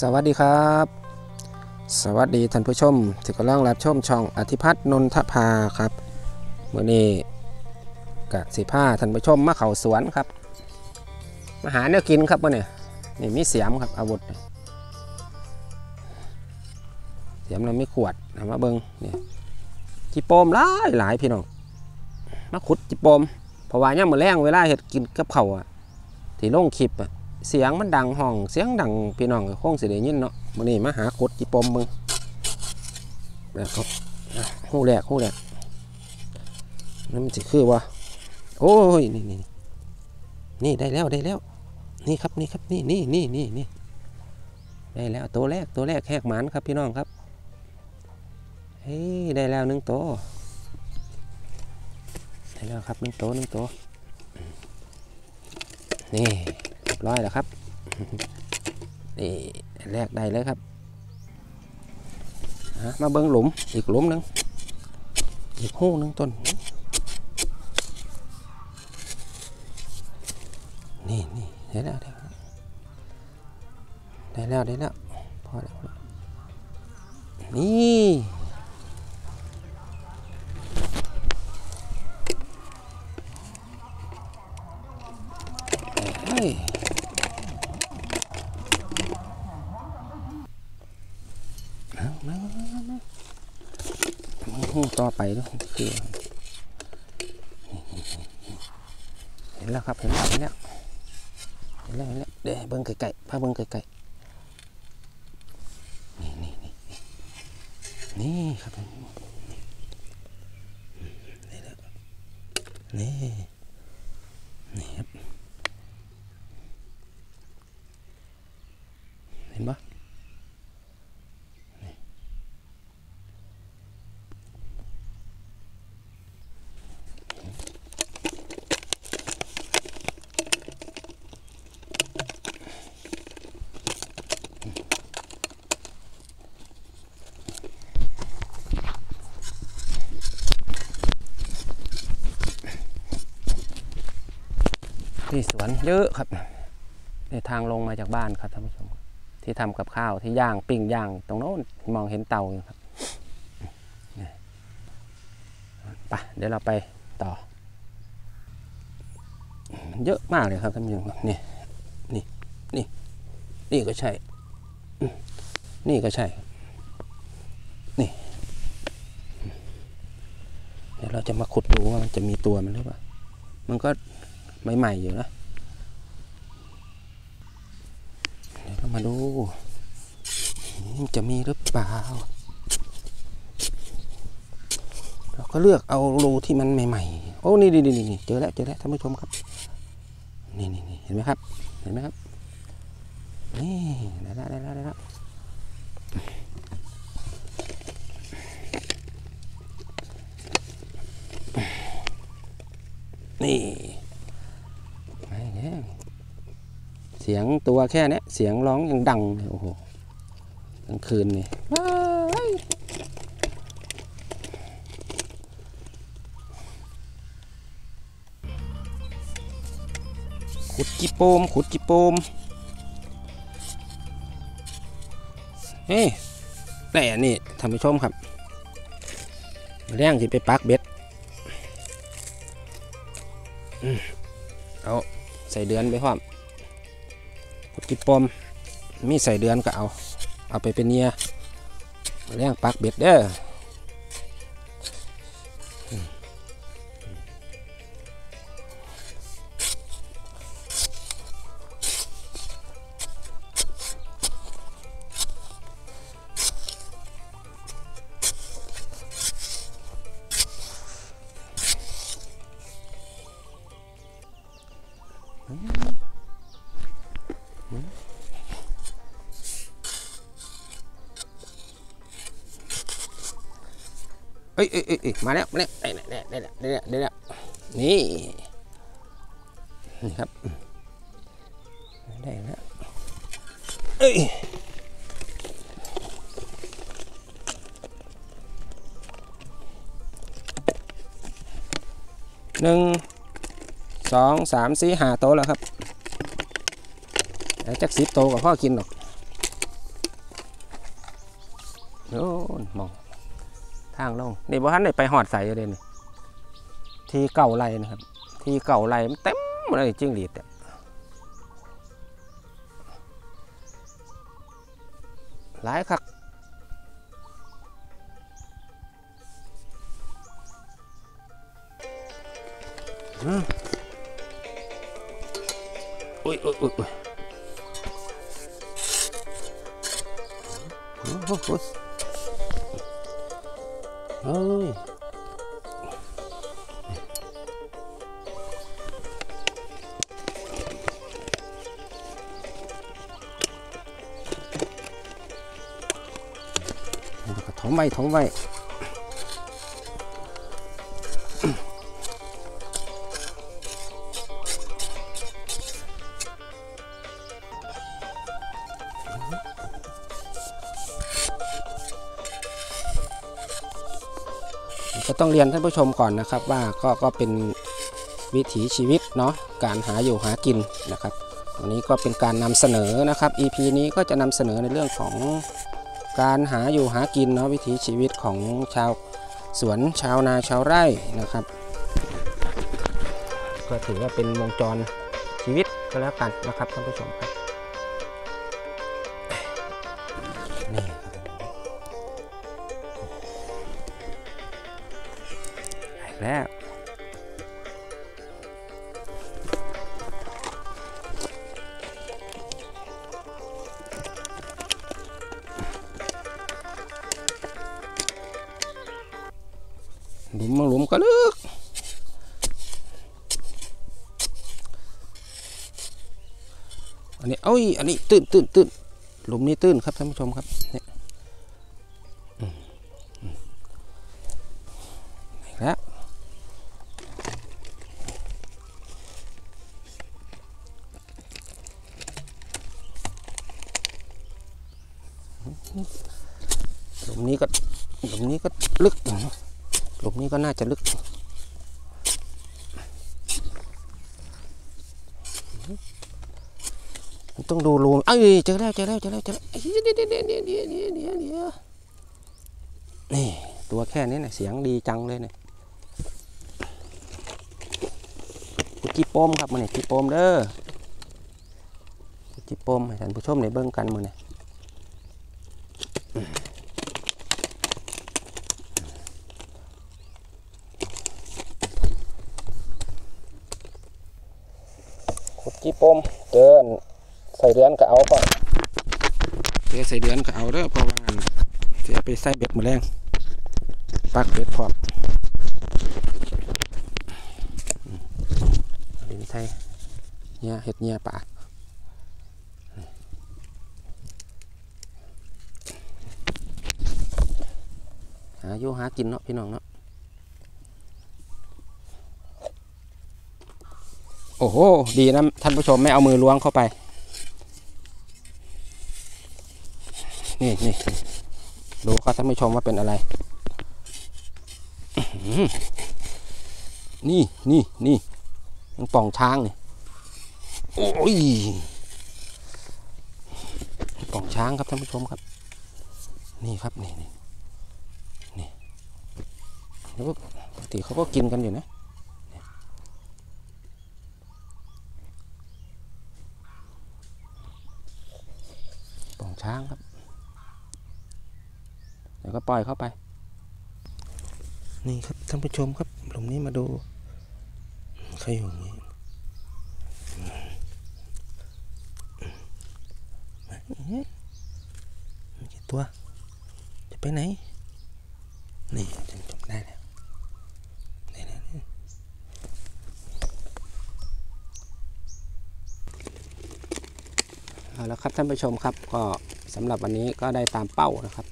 สวัสดีครับ สวัสดีท่านผู้ชมที่กำลังรับชมช่องอธิพัฒน์นนทภาครับเมื่อนี้กะสิผ้าท่านผู้ชมมาเขาสวนครับมาหาแนวกินครับมื่อนี้นี่มีเสียมครับอาวุธเสียมเราไม่ขวดเอามาเบิงนี่จิโปมหลายหลายพี่น้องมาขุดจิโปมเพราะว่าเนี่ยามมือแรงเวลาเห็ดกินกับเขาอะที่ลงคลิปอะ เสียงมันดังห้องเสียงดังพี่น้องคงสิได้ยินเนาะมื้อนี้มาหากดจิปมมึงแล้วครับอะหู้แรกหู้แรกนั่นมันสิคือว่าโอ้ยนี่นี่นี่ได้แล้วได้แล้ว นี่ครับนี่ครับนี่นี่นี่นี่นี่ได้แล้วตัวแรกตัวแรกแหกหมันครับพี่น้องครับเฮ้ยได้แล้วหนึ่งตัวได้แล้วครับหนึ่งตัวหนึ่งตัวนี่ ร้อยแล้วครับนี่แรกได้เลยครับมาเบิ้งหลุมอีกหลุมหนึงอีกหูหนึงต้นนี่นี่ได้แล้วได้แล้วได้แล้วได้แล้วพอแล้วนี่เฮ้ย เอามามามามามาหูต่อ ไปด้วคือเห็นแล้วครับเห็นแล้วเห็นแล้วเห็นแล้วเห็นแล้วเดี๋ยวเบิ้งไก่ๆพาเบิ้งไก่ๆนี่นี่นี่นี่นี่ครับนี่แล้วนี่นี่ครับเห็นปะ ที่สวนเยอะครับในทางลงมาจากบ้านครับท่านผู้ชม ที่ทำกับข้าวที่ย่างปิ้งย่าง ตรงโน้นมองเห็นเตาอยู่ครับไปเดี๋ยวเราไปต่อ เยอะมากเลยครับท่านผู้ชมนี่นี่นี่นี่ก็ใช่ นี่ก็ใช่ นี่ เดี๋ยวเราจะมาขุดดูว่ามันจะมีตัวมันหรือเปล่า มันก็ ใหม่ๆอยู่นะเดี๋ยวเรามาดูจะมีหรือเปล่า เราก็เลือกเอารูที่มันใหม่ๆ โอ้ นี่นี่นี่เจอแล้วเจอแล้วท่านผู้ชมครับ นี่นี่นี่เห็นไหมครับ เห็นไหมครับ นี่ได้แล้วได้แล้วได้แล้วนี่ไม่แน่ เสียงตัวแค่เนี้ยเสียงร้องยังดังเลยโอ้โหกลางคืนนี่ว้ายขุดจิโปมขุดจิโปมเฮ้ยแต่นี่ท่านผู้ชมครับแรงที่ไปปักเบ็ดเอาใส่เดือนไปพร้อมขุด กิบปมมีใส่เดือนก็เอาเอาไปเป็นเนียเลี้ยงปักเบ็ดเด้ออื อ้ยเอ้ยเอ้ยมาแล้วมาแล้วได้แล้วได้แล้วได้แล้วได้แล้วนี่นี่ครับได้แล้วเอ้ยหนึ่งสองสามสี่ห้าโตแล้วครับแล้วจักสิบโตกับพ่อกินหรอกโอ้นมอง ทางลงนี่บ่ทันได้ไปหอดใส่เลยนี่ที่เก่าไรนะครับ ที่เก่าไรมันเต็มเลยจิ้งหรีดอะหลายคักอืมอุ้ยอุ้ยอุ้ยอุ้ย おおうまいうまい。 ต้องเรียนท่านผู้ชมก่อนนะครับว่าก็ก็เป็นวิถีชีวิตเนาะการหาอยู่หากินนะครับวันนี้ก็เป็นการนำเสนอนะครับ EP นี้ก็จะนำเสนอในเรื่องของการหาอยู่หากินเนาะวิถีชีวิตของชาวสวนชาวนาชาวไร่นะครับ ก็ถือว่าเป็นวงจรชีวิตก็แล้วกันนะครับท่านผู้ชมครับนี่ แล้ว หลุมมาหลุมก็ลึกอันนี้เอ้ย อันนี้ตื้นตื้นตื้นหลุมนี้ตื้นครับท่านผู้ชมครับเนี่ยอีกแล้ว หลุมนี้ก็หลุมนี้ก็ลึกหลุมนี้ก็น่าจะลึกต้องดูรูเอ้ยเจอแล้วเจอแล้วเจอแล้วเจอแล้วเดี๋ยวเดี๋ยวเดี๋ยวเดี๋ยวเดี๋ยวเดี๋ยวเดี๋ยวนี่ตัวแค่นี้นะเสียงดีจังเลยเนี่ยกุจิปมครับมันเนี่ยกุจิปมเด้อกุจิปมให้ท่านผู้ชมในเบื้องกันมือเนี่ย กุจิโปมเดินใส่เดือนก็เอาก่อนเดี๋ยวใส่เดือนก็เอาเด้อเพราะว่าเสียไปใส่เบ็ดมือแรงปักเบ็ดพร้อมดินใสเนี่ยเห็ดเนี่ยป่าหาอยู่หากินเนาะพี่น้องเนาะ อ้โห ดีนะท่านผู้ชมไม่เอามือล้วงเข้าไป นี่นี่ดูครับท่านผู้ชมว่าเป็นอะไร นี่นี่นี่ยังป่องช้างนี่ โอ้ย ป่องช้างครับท่านผู้ชมครับ นี่ครับนี่นี่นี่ปกติเขาก็กินกันอยู่นะป่อง ช้างครับเดี๋ยวก็ปล่อยเข้าไป นี่ครับท่านผู้ชมครับหลุมนี้มาดูใครอยู่อย่างนี้มีกี่ตัว จะไปไหน นี่ท่านผู้ชมได้แล้วได้แล้วนี่เอาละครับท่านผู้ชมครับก็ สำหรับวันนี้ก็ได้ตามเป้านะครับ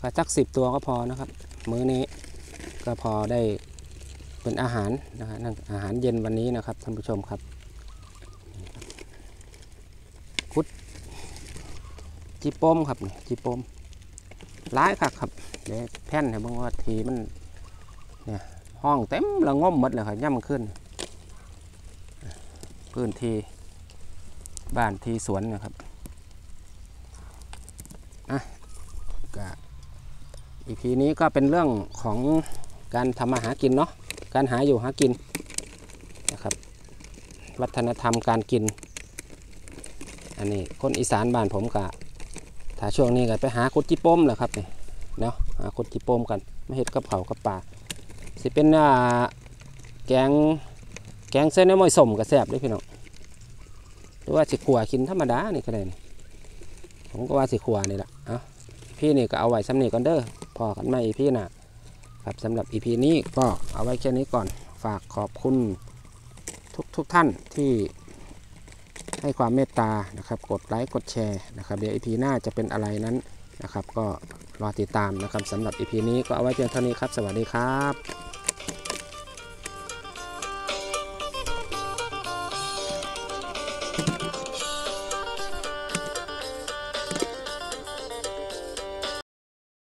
ก็สักสิบตัวก็พอนะครับ มื้อนี้ก็พอได้เป็นอาหารนะฮะนั่นอาหารเย็นวันนี้นะครับท่านผู้ชมครับคุดจีโป้มครับจีโป้มร้ายคักครับเดี๋ยวแผ่นให้บิ่งว่าทีมันเนี่ยห้องเต็มละง่อมหมดเลยครับย่ำมันขึ้น พื้นที่บ้านที่สวนนะครับ อะก็อีพีนี้ก็เป็นเรื่องของการทำมาหากินเนาะการหาอยู่หากินนะครับวัฒนธรรมการกิน อันนี้คนอีสานบ้านผมกะถ้าช่วงนี้ก็ไปหาคุดจิป้มแหละครับนี่เนาะหาคุดจิป้มกันม่เห็ดกับเผากับปลาสิเป็นอ่าแกงแกงเส้นน้ำมอยสมกับแซบด้วยพี่น้องหรือว่าสิขัวกินธรรมดานี่ก็ได้ผมก็ว่าสิขัวนี่แหละ พี่นี่ก็เอาไว้สำนีก่อนเด้อพอกันไหมอีพี่น่ะครับสำหรับอีพีนี้ก็เอาไว้แค่นี้ก่อนฝากขอบคุณทุกทุกท่านที่ให้ความเมตตานะครับ กดไลค์กดแชร์นะครับเดี๋ยวอีพีหน้าจะเป็นอะไรนั้นนะครับ ก็รอติดตามนะครับสำหรับอีพีนี้ก็เอาไว้เพียงเท่านี้ครับ สวัสดีครับ